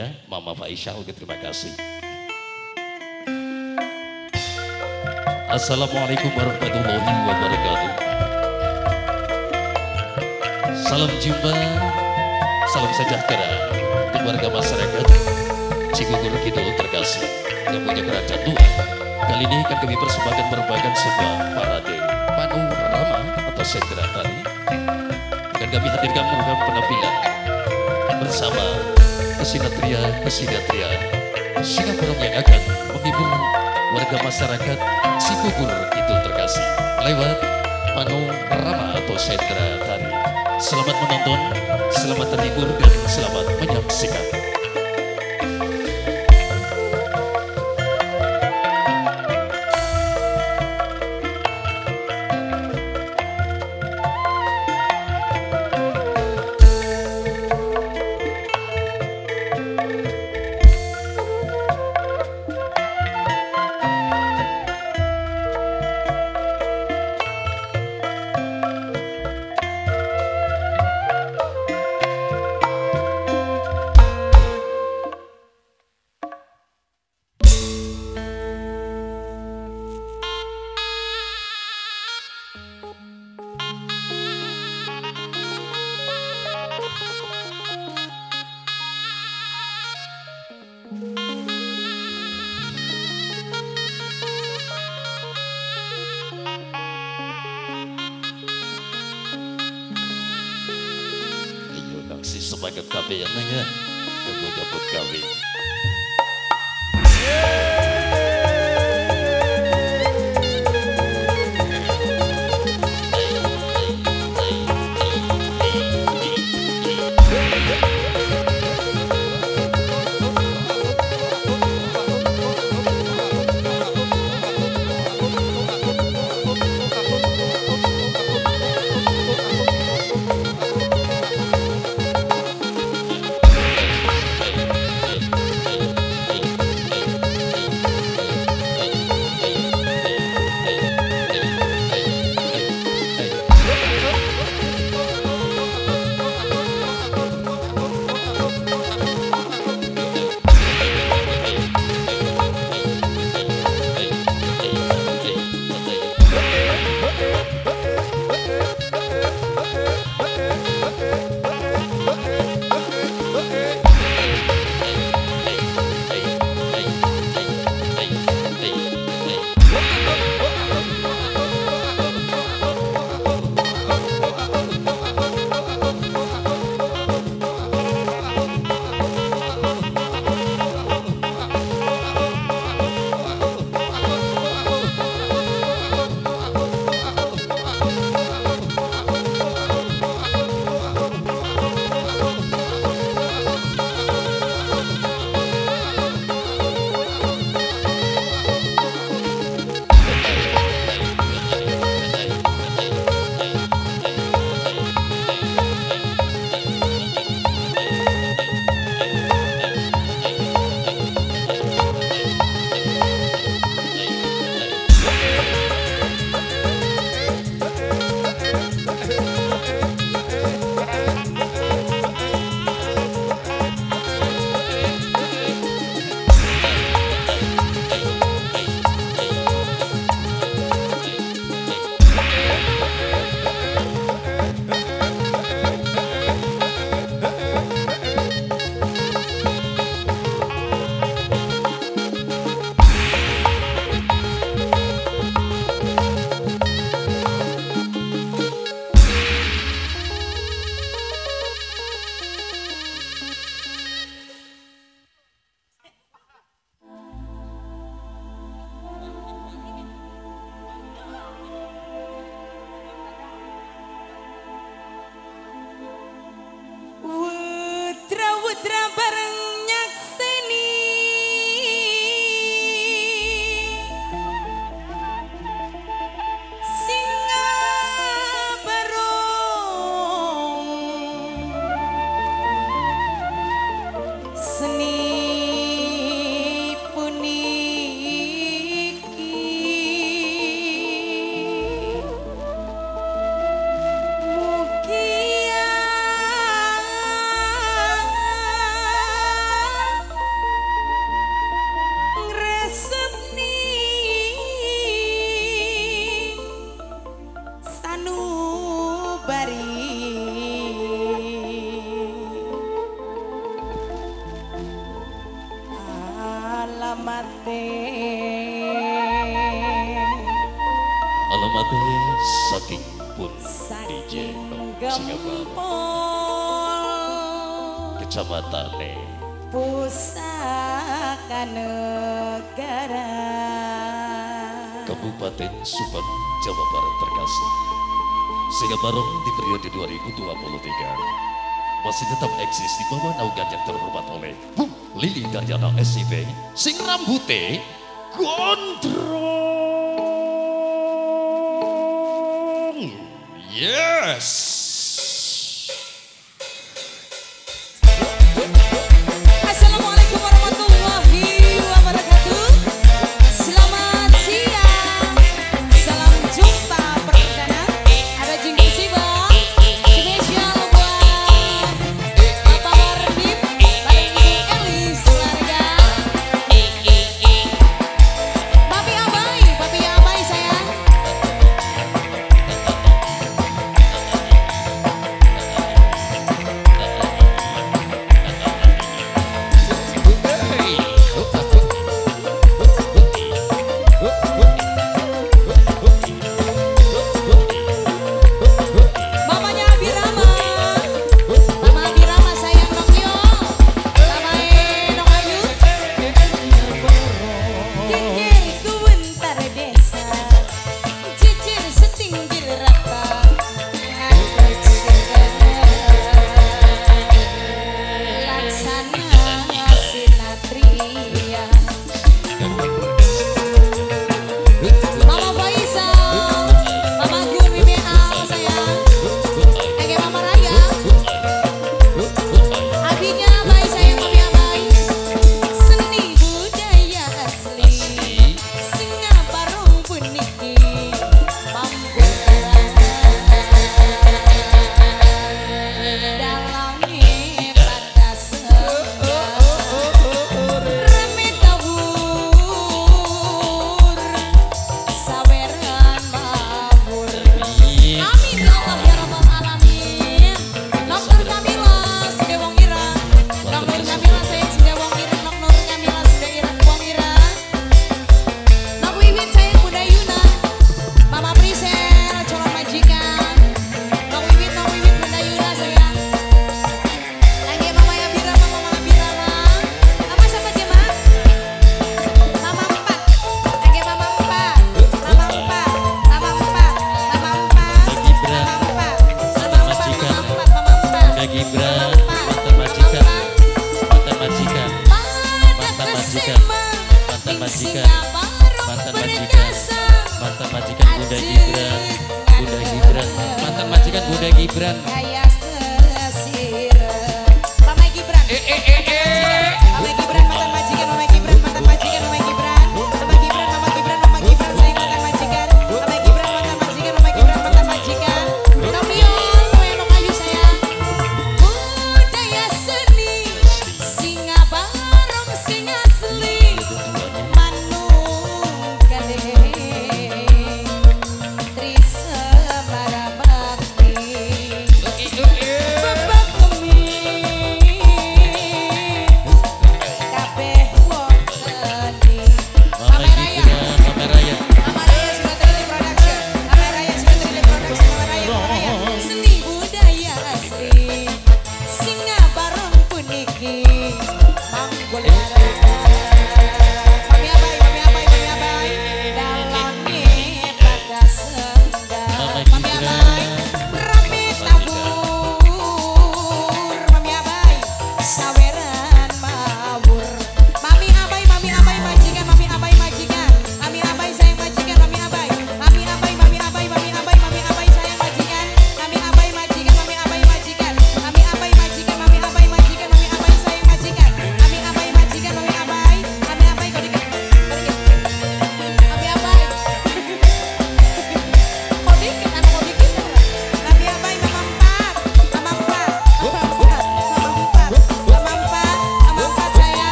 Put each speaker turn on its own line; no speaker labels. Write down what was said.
Ya, Mama Faisyah, oke terima kasih. Assalamualaikum warahmatullahi wabarakatuh. Salam jumpa, salam sejahtera untuk warga masyarakat Cigugur Kidul terkasih yang punya kerajaan tua. Kali ini akan kami persembahkan merupakan sebuah parade panorama atau sentra tari. Akan kami hadirkan merupakan penampilan bersama kesinatria kesinatria Singapura yang akan menghibur warga masyarakat Cikugur itu terkasih lewat panorama atau sentra tari. Selamat menonton, selamat terhibur dan selamat menyaksikan. Sebagai kabeh ya. Tunggu jemput kabeh. alamate
seni saking pun DJ
gempol
kecamatan
pusaka negara.
Kabupaten Subang Jawa Barat terkasih. Sehingga bareng di periode 2023 masih tetap eksis di bawah naungan yang terhormat oleh Bung Lili Daryana SCB sing rambute gondrong yes
Udah Gibran.